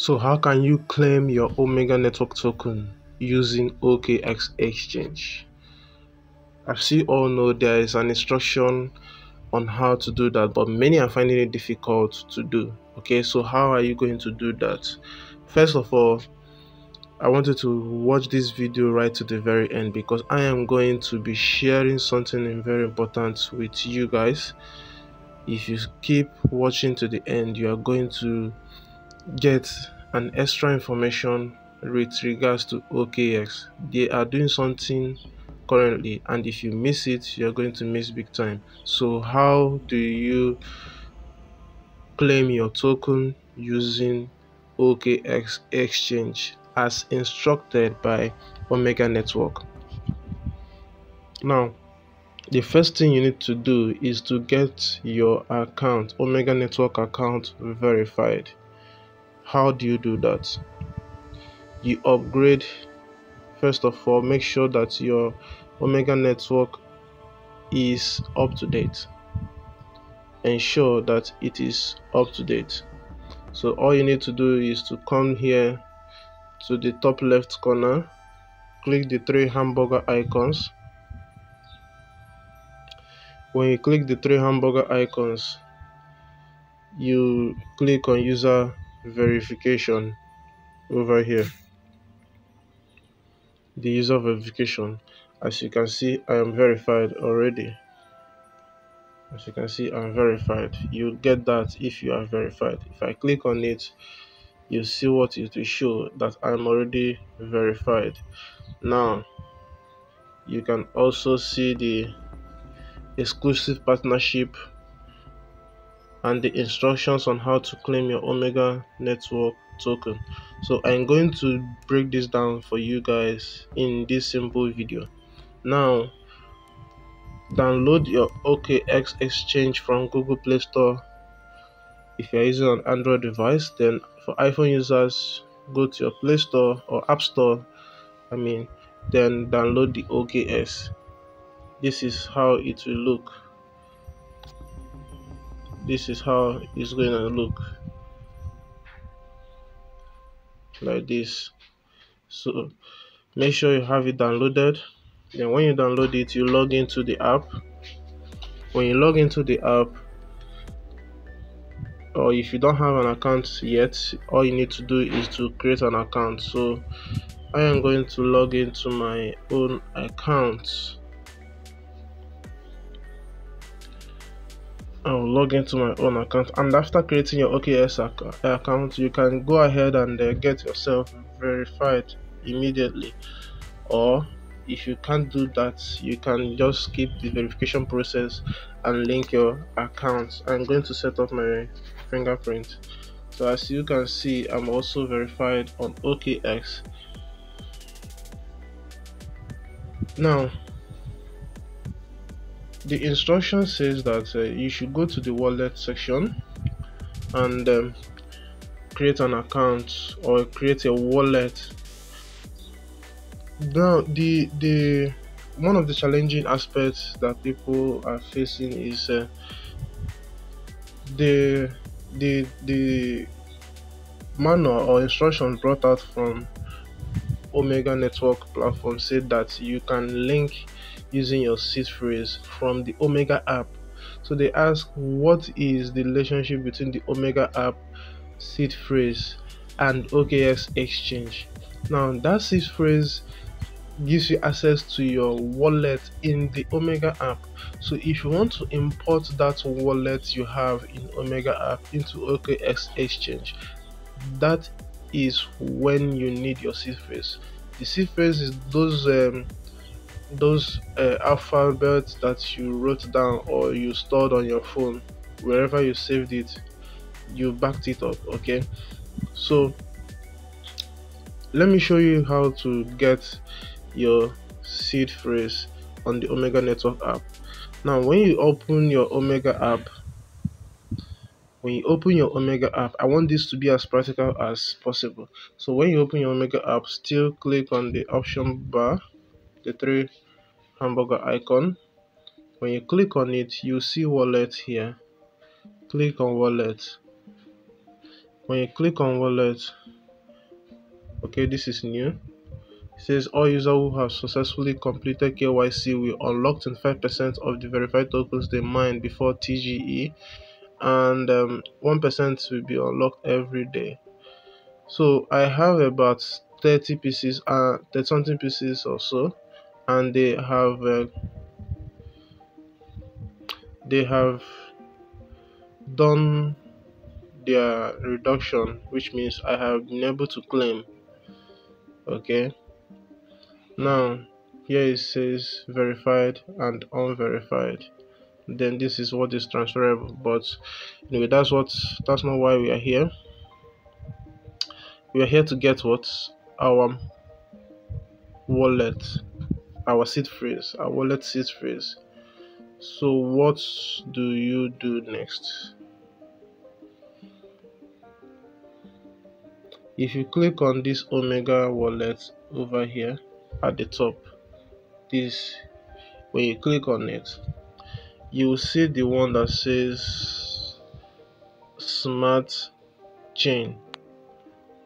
So how can you claim your Omega Network token using OKX Exchange? As you all know, there is an instruction on how to do that, but many are finding it difficult to do. Okay, so how are you going to do that? First of all, I want you to watch this video right to the very end because I am going to be sharing something very important with you guys. If you keep watching to the end, you are going to get an extra information with regards to OKX. They are doing something currently, and if you miss it, you're going to miss big time. So, how do you claim your token using OKX exchange as instructed by Omega Network? Now, the first thing you need to do is to get your account, Omega Network account, verified. How do you do that? You upgrade, first of all, make sure that your Omega network is up to date. Ensure that it is up to date. So, all you need to do is to come here to the top left corner, click the three hamburger icons. When you click the three hamburger icons, you click on user verification over here. The user verification. As you can see i am verified already. As you can see i'm verified. You get that if you are verified. If i click on it you see what it will show that i'm already verified. Now you can also see the exclusive partnership and the instructions on how to claim your Omega network token. So I'm going to break this down for you guys in this simple video. Now, download your OKX exchange from Google Play Store. If you're using an Android device, then for iPhone users, go to your Play Store or App Store. I mean, then download the OKX. This is how it will look this is how it's going to look. Like this. So make sure you have it downloaded. Then when you download it you log into the app. When you log into the app or if you don't have an account yet all you need to do is to create an account. So i am going to log into my own account I'll log into my own account. And after creating your OKX ac account you can go ahead and uh, get yourself verified immediately. Or if you can't do that you can just skip the verification process and link your account. I'm going to set up my fingerprint. So as you can see I'm also verified on OKX now the instruction says that uh, you should go to the wallet section and um, create an account or create a wallet. Now the the one of the challenging aspects that people are facing is uh, the the the manual or instruction brought out from omega network platform said that you can link using your seed phrase from the Omega app. So they ask what is the relationship between the Omega app seed phrase and OKX exchange. Now that seed phrase gives you access to your wallet in the Omega app. So if you want to import that wallet you have in Omega app into OKX exchange, that is when you need your seed phrase. The seed phrase is those um, those uh, alphabets that you wrote down or you stored on your phone wherever you saved it you backed it up okay? So let me show you how to get your seed phrase on the omega network app. Now when you open your omega app when you open your omega app i want this to be as practical as possible. So when you open your omega app still click on the option bar the three hamburger icon. When you click on it you see wallet here. Click on wallet. When you click on wallet okay this is new. It says all users who have successfully completed KYC will unlock 25% of the verified tokens they mine before TGE and um, 1% will be unlocked every day. So I have about 30 pieces, uh, 30 something pieces or so, and they have uh, they have done their reduction, which means I have been able to claim. Okay, now here it says verified and unverified. Then this is what is transferable but anyway that's what that's not why we are here. We are here to get what? Our wallet our seed phrase our wallet seed phrase. So what do you do next? If you click on this omega wallet over here at the top this when you click on it you will see the one that says smart chain.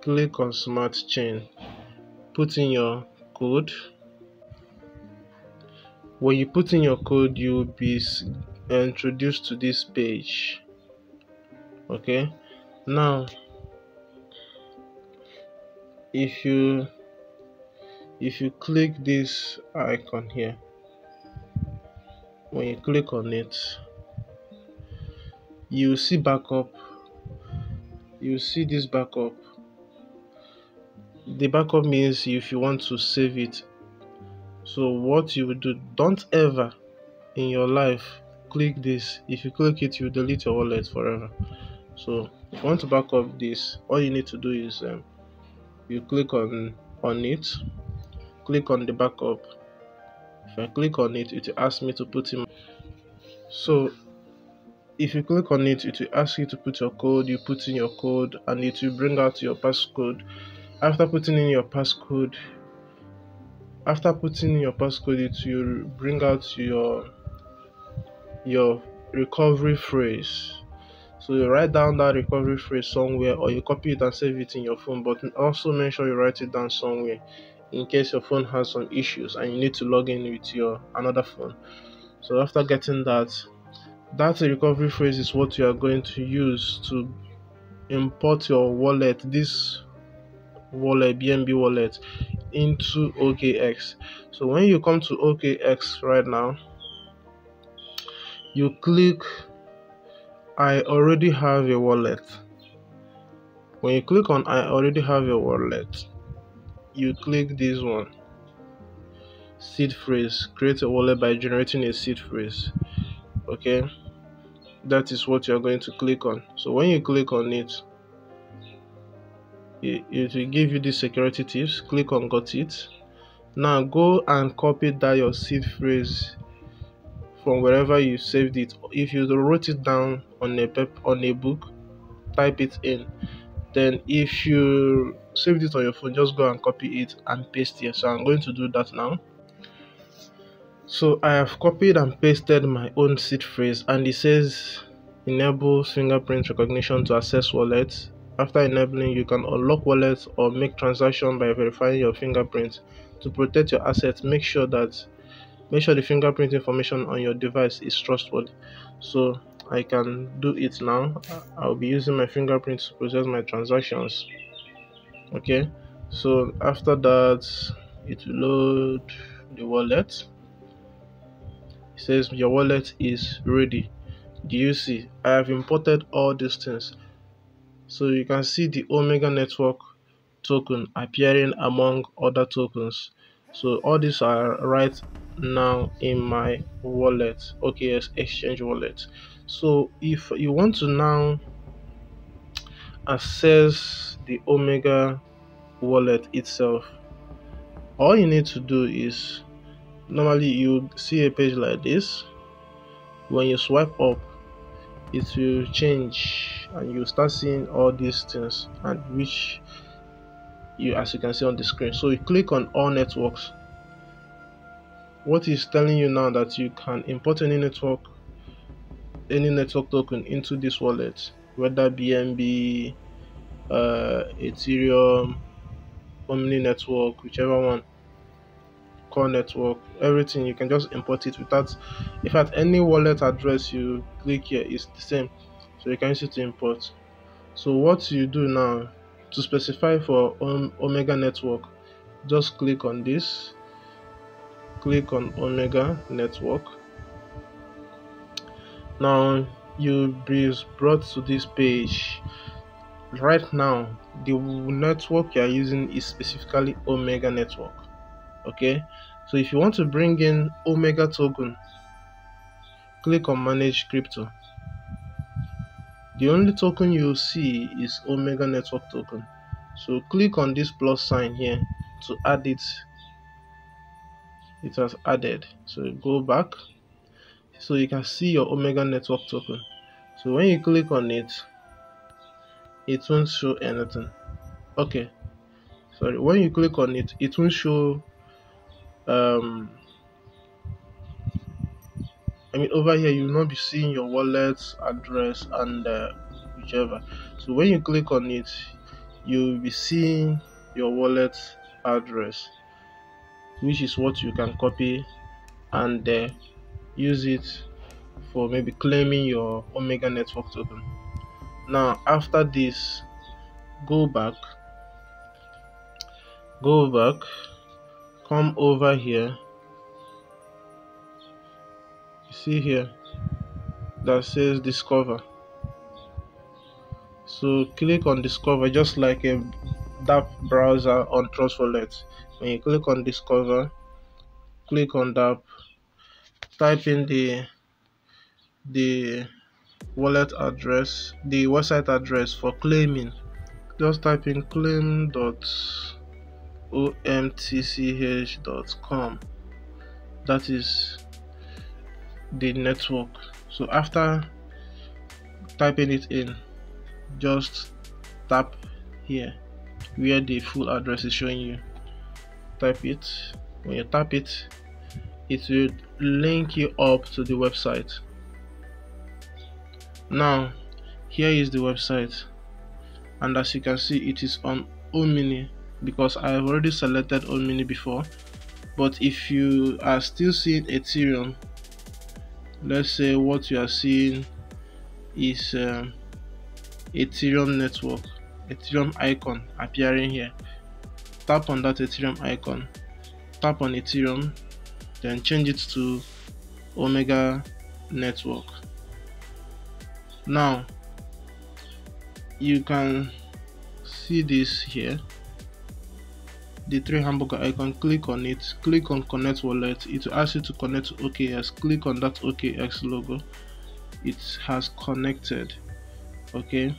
Click on smart chain. Put in your code when you put in your code you will be introduced to this page. Okay? Now if you if you click this icon here when you click on it you see backup. You see this backup. The backup means if you want to save it so what you will do don't ever in your life click this. If you click it you delete your wallet forever. So if you want to back up this all you need to do is um, you click on on it. Click on the backup. If i click on it it will ask me to put in so if you click on it it will ask you to put your code. You put in your code and it will bring out your passcode. After putting in your passcode after putting in your passcode it will bring out your your recovery phrase. So you write down that recovery phrase somewhere or you copy it and save it in your phone but also make sure you write it down somewhere in case your phone has some issues and you need to log in with your another phone. So after getting that that recovery phrase is what you are going to use to import your wallet this wallet bnb wallet into okx so when you come to okx right now you click i already have a wallet. When you click on i already have a wallet you click this one. Seed phrase create a wallet by generating a seed phrase. Okay? That is what you're going to click on. So when you click on it it, will give you the security tips. Click on got it. Now go and copy that your seed phrase from wherever you saved it. If you wrote it down on a pep on a book type it in. Then if you saved it on your phone just go and copy it and paste here so i'm going to do that now. So i have copied and pasted my own seed phrase and it says enable fingerprint recognition to access wallets after enabling you can unlock wallets or make transaction by verifying your fingerprint to protect your assets make sure that make sure the fingerprint information on your device is trustworthy. So i can do it now. I'll be using my fingerprint to process my transactions. Okay? So after that it will load the wallet. It says your wallet is ready. Do you see? I have imported all these things so you can see the omega network token appearing among other tokens. So all these are right now in my wallet OKX exchange wallet. So if you want to now access the omega wallet itself all you need to do is normally you see a page like this. When you swipe up it will change and you start seeing all these things and which you as you can see on the screen. So you click on all networks. What is telling you now that you can import any network any network token into this wallet whether bnb uh, ethereum omni network whichever one core network everything you can just import it without in fact any wallet address you click here is the same. So you can use it to import. So what you do now to specify for omega network just click on this click on omega network. Now you'll be brought to this page right now the network you are using is specifically omega network okay so if you want to bring in omega token click on manage crypto. The only token you'll see is omega network token. So click on this plus sign here to add it. It has added. So go back. So you can see your omega network token. So when you click on it it won't show anything. Okay. Sorry when you click on it it won't show um I mean over here you will not be seeing your wallet address and uh, whichever. So when you click on it you'll be seeing your wallet address which is what you can copy and uh, use it for maybe claiming your omega network token. Now after this go back. Go back come over here. You see here that says discover. So click on discover just like a dApp browser on Trust Wallet when you click on discover click on dApp type in the the wallet address the website address for claiming. Just type in claim.omtch.com that is the network. So after typing it in just tap here where the full address is showing you. Type it. When you tap it it will link you up to the website. Now here is the website. And as you can see it is on omni because i have already selected omni before. But if you are still seeing ethereum let's say what you are seeing is um, ethereum network ethereum icon appearing here. Tap on that ethereum icon tap on ethereum then change it to omega network. Now you can see this here the three hamburger icon click on it click on connect wallet it will ask you to connect to okx click on that okx logo it has connected okay?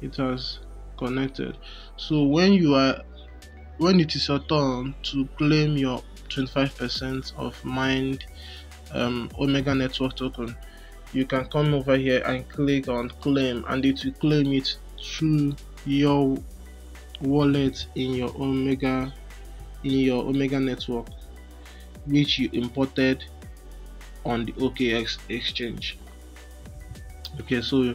It has connected. So when you are when it is your turn to claim your 25% of mined um, omega network token you can come over here and click on claim and it will claim it through your wallet in your omega in your omega network which you imported on the okx exchange. Okay so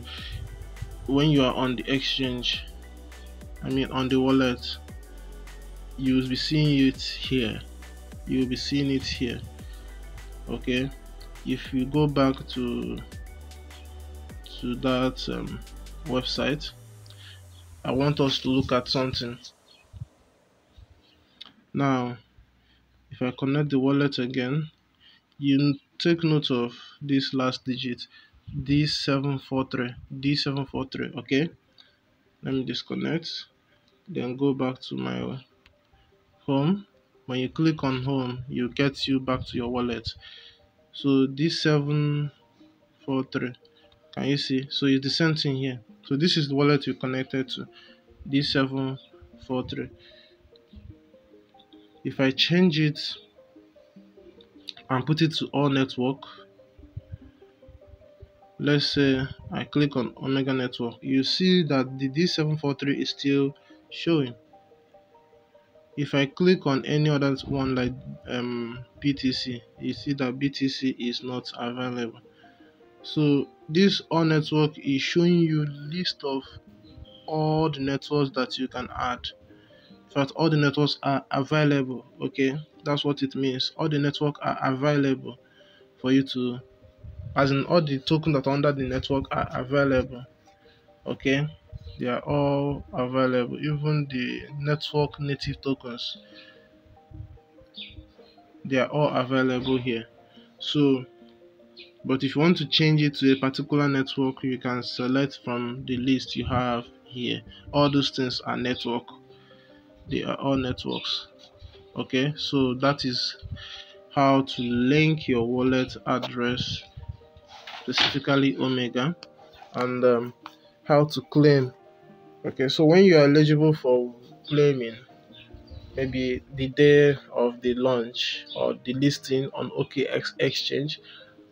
when you are on the exchange i mean on the wallet you will be seeing it here. You will be seeing it here. Okay if you go back to to that um, website I want us to look at something. Now if I connect the wallet again you take note of this last digit D743 D743 okay? Let me disconnect then go back to my home. When you click on home you get you back to your wallet. So this 743 can you see? So it's the same thing here so this is the wallet you connected to d743 if i change it and put it to all network let's say i click on omega network you see that the d743 is still showing if I click on any other one like um, BTC, you see that BTC is not available. So this all network is showing you list of all the networks that you can add. Fact all the networks are available okay? That's what it means. All the network are available for you to as in all the tokens that under the network are available okay? They are all available even the network native tokens. They are all available here. So but if you want to change it to a particular network you can select from the list you have here. All those things are network. They are all networks. Okay? So that is how to link your wallet address specifically omega and um, how to claim. Okay? So when you are eligible for claiming maybe the day of the launch or the listing on okx exchange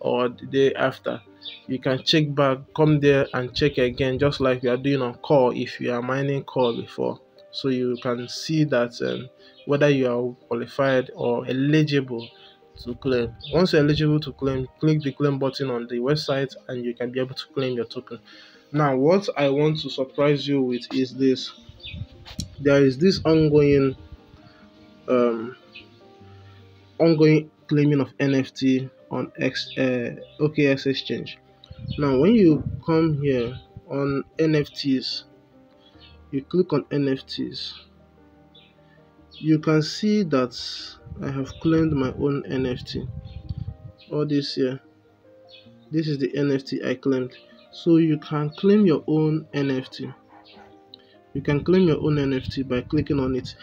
or the day after you can check back come there and check again just like you are doing on CORE if you are mining CORE before. So you can see that um, whether you are qualified or eligible to claim. Once you're eligible to claim click the claim button on the website and you can be able to claim your token. Now what i want to surprise you with is this. There is this ongoing um ongoing claiming of nft on X, uh, OKX exchange. Now, when you come here on NFTs, you click on NFTs, you can see that I have claimed my own NFT. All this here, this is the NFT I claimed. So you can claim your own NFT. You can claim your own NFT by clicking on it.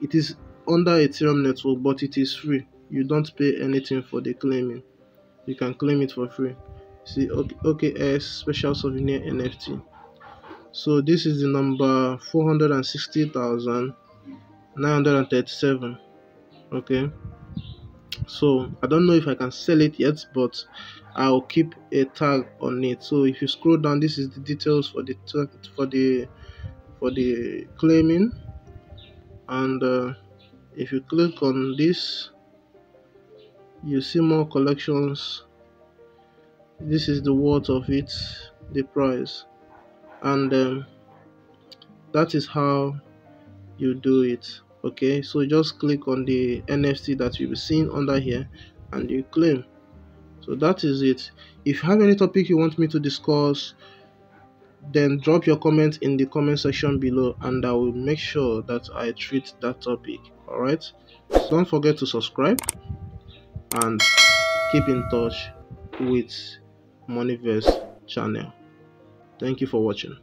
It is under Ethereum network, but it is free. You don't pay anything for the claiming. You can claim it for free. See OKX special souvenir NFT so this is the number 460,937 okay so I don't know if I can sell it yet but I'll keep a tag on it. So if you scroll down this is the details for the for the for the claiming. And uh, if you click on this you see more collections. This is the worth of it the price. And um, that is how you do it okay? So just click on the nft that you'll be seeing under here and you claim. So that is it. If you have any topic you want me to discuss then drop your comment in the comment section below and i will make sure that i treat that topic all right so don't forget to subscribe and keep in touch with Moneyverse channel. Thank you for watching.